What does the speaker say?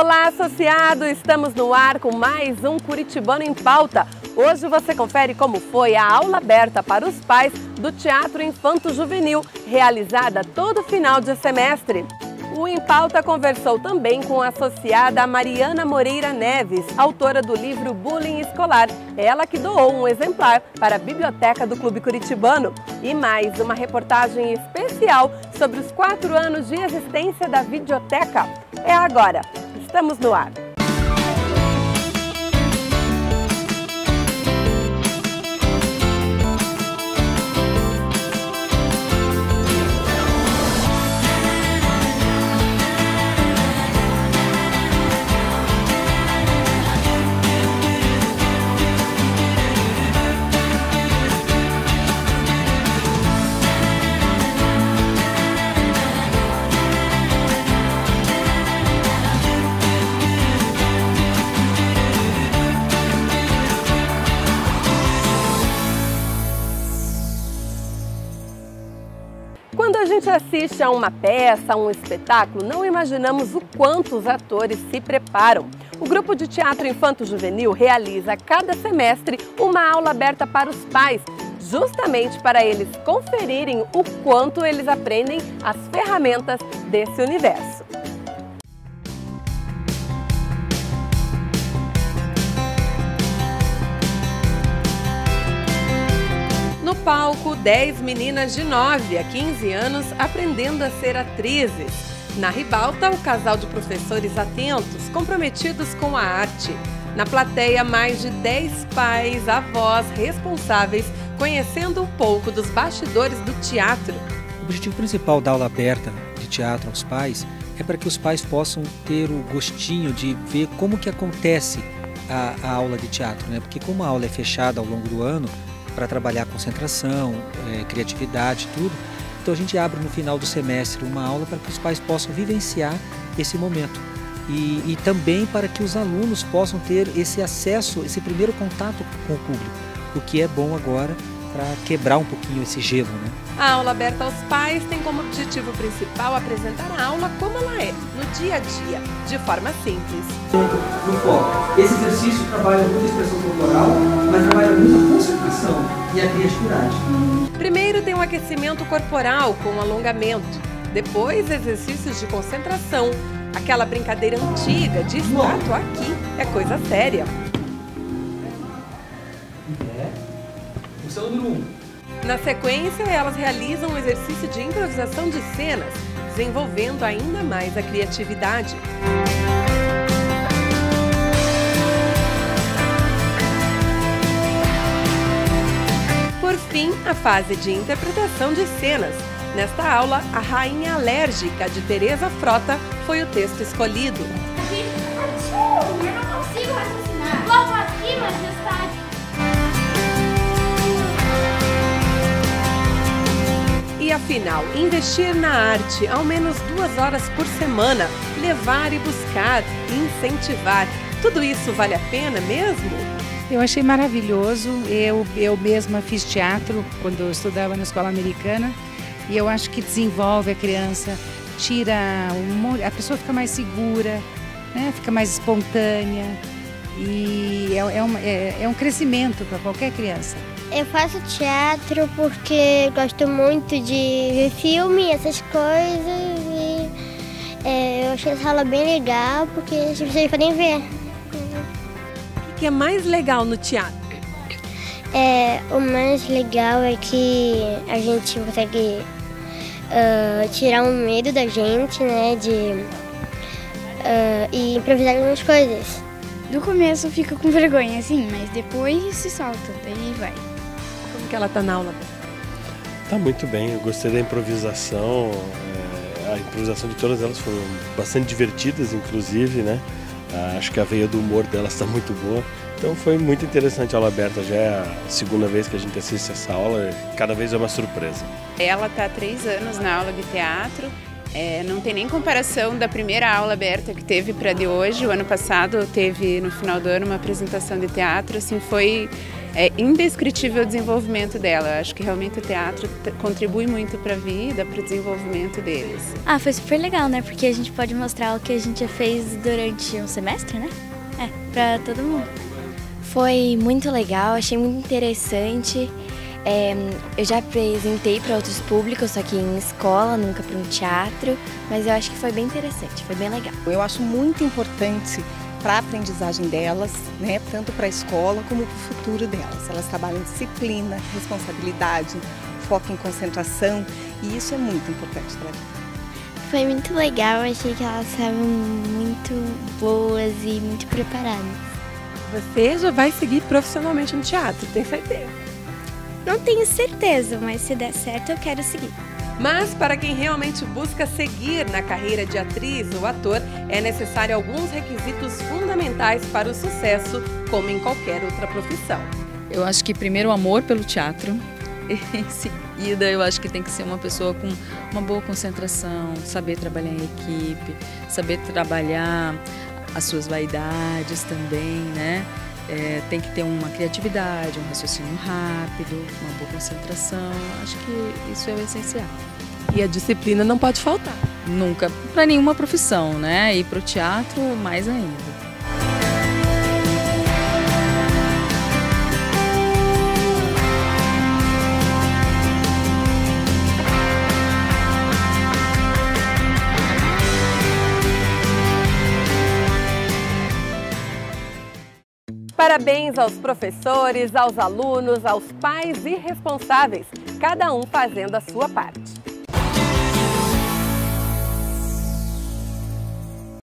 Olá, associado! Estamos no ar com mais um Curitibano em Pauta. Hoje você confere como foi a aula aberta para os pais do Teatro Infanto Juvenil, realizada todo final de semestre. O Em Pauta conversou também com a associada Mariana Moreira Neves, autora do livro Bullying Escolar. Ela que doou um exemplar para a biblioteca do Clube Curitibano. E mais uma reportagem especial sobre os quatro anos de existência da videoteca. É agora. Estamos no ar. Gente assiste a uma peça, a um espetáculo, não imaginamos o quanto os atores se preparam. O grupo de teatro infanto juvenil realiza cada semestre uma aula aberta para os pais, justamente para eles conferirem o quanto eles aprendem as ferramentas desse universo. No palco, 10 meninas de 9 a 15 anos aprendendo a ser atrizes. Na ribalta, o casal de professores atentos, comprometidos com a arte. Na plateia, mais de 10 pais, avós responsáveis, conhecendo um pouco dos bastidores do teatro. O objetivo principal da aula aberta de teatro aos pais é para que os pais possam ter o gostinho de ver como que acontece a, a aula de teatro, né? Porque como a aula é fechada ao longo do ano, para trabalhar concentração, é, criatividade, tudo. Então a gente abre no final do semestre uma aula para que os pais possam vivenciar esse momento e, e também para que os alunos possam ter esse acesso, esse primeiro contato com o público, o que é bom agora para quebrar um pouquinho esse gelo. Né? A aula aberta aos pais tem como objetivo principal apresentar a aula como ela é, no dia a dia, de forma simples. Esse exercício trabalha muito a expressão corporal, mas trabalha muito a concentração e a criatividade. Primeiro tem um aquecimento corporal com alongamento, depois exercícios de concentração, aquela brincadeira antiga de estátua aqui é coisa séria. Número 1. Um. Na sequência, elas realizam um exercício de improvisação de cenas, desenvolvendo ainda mais a criatividade. Fim, a fase de interpretação de cenas. Nesta aula, a Rainha Alérgica de Teresa Frota foi o texto escolhido. Eu não consigo raciocinar. Aqui, majestade. E afinal, investir na arte ao menos duas horas por semana, levar e buscar, incentivar, tudo isso vale a pena mesmo? Eu achei maravilhoso. Eu, eu mesma fiz teatro quando eu estudava na escola americana e eu acho que desenvolve a criança, tira um, a pessoa fica mais segura, né? fica mais espontânea e é, é, um, é, é um crescimento para qualquer criança. Eu faço teatro porque gosto muito de ver filme, essas coisas. E é, eu achei essa aula bem legal porque as pessoas podem ver. O que é mais legal no teatro? É, o mais legal é que a gente consegue uh, tirar um medo da gente, né? De, uh, e improvisar algumas coisas. Do começo fica com vergonha, assim, mas depois se solta, daí vai. Como que ela tá na aula? Tá muito bem, eu gostei da improvisação. é, a improvisação de todas elas foram bastante divertidas, inclusive, né? Ah, Acho que a veia do humor delas está muito boa. Então foi muito interessante a aula aberta. Já é a segunda vez que a gente assiste essa aula, cada vez é uma surpresa. Ela está há três anos na aula de teatro. É, não tem nem comparação da primeira aula aberta que teve para de hoje. O ano passado teve no final do ano uma apresentação de teatro. Assim foi é indescritível o desenvolvimento dela. Eu acho que realmente o teatro contribui muito para a vida, para o desenvolvimento deles. Ah, foi super legal, né? Porque a gente pode mostrar o que a gente já fez durante um semestre, né? É, para todo mundo. Foi muito legal, achei muito interessante. É, eu já apresentei para outros públicos, só que em escola, nunca para um teatro, mas eu acho que foi bem interessante, foi bem legal. Eu acho muito importante para a aprendizagem delas, né, tanto para a escola como para o futuro delas. Elas trabalham disciplina, responsabilidade, foco em concentração e isso é muito importante para a vida. Foi muito legal, achei que elas estavam muito boas e muito preparadas. Você já vai seguir profissionalmente no teatro, tem certeza? Não tenho certeza, mas se der certo eu quero seguir. Mas para quem realmente busca seguir na carreira de atriz ou ator, é necessário alguns requisitos fundamentais para o sucesso, como em qualquer outra profissão. Eu acho que primeiro o amor pelo teatro, em seguida eu acho que tem que ser uma pessoa com uma boa concentração, saber trabalhar em equipe, saber trabalhar as suas vaidades também, né? É, tem que ter uma criatividade, um raciocínio rápido, uma boa concentração. Acho que isso é o essencial. E a disciplina não pode faltar. Nunca, para nenhuma profissão, né? E para o teatro, mais ainda. Parabéns aos professores, aos alunos, aos pais e responsáveis, cada um fazendo a sua parte.